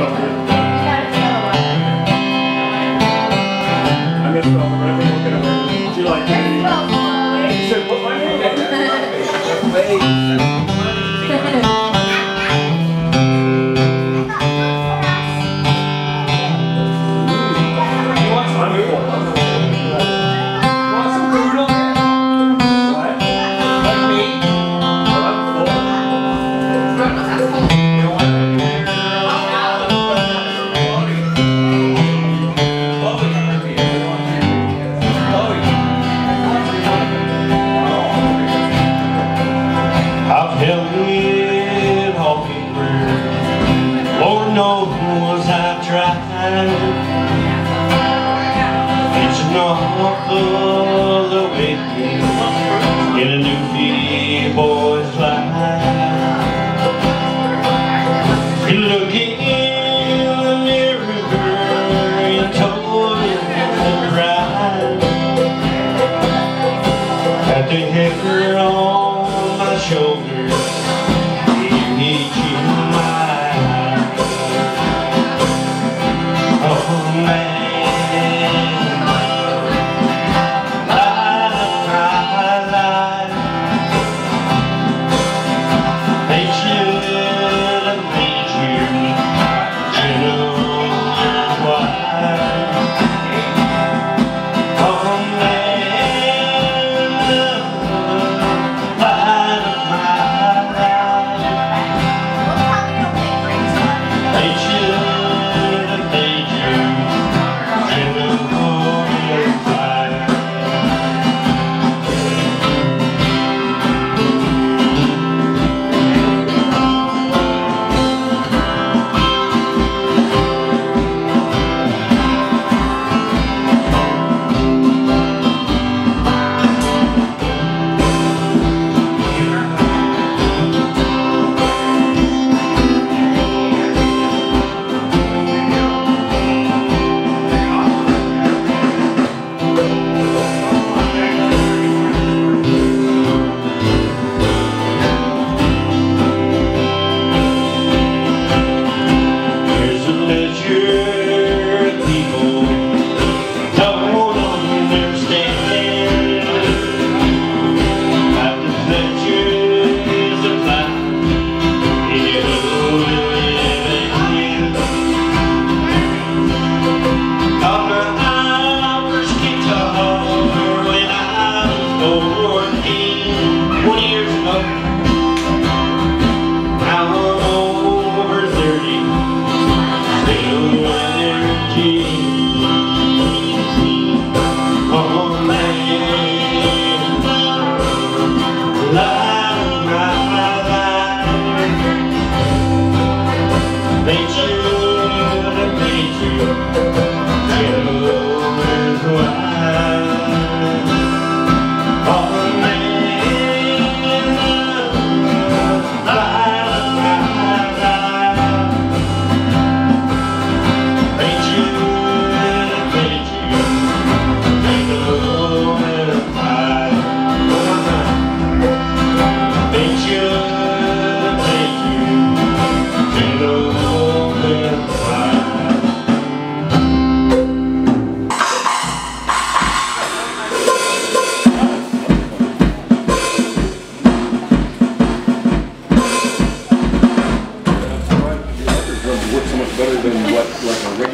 Yeah. drive Hitching off all the way In a new big boy's life You look in the mirror And told you to ride Had to hit her on my shoulder Oh, Love. better than what like a regular.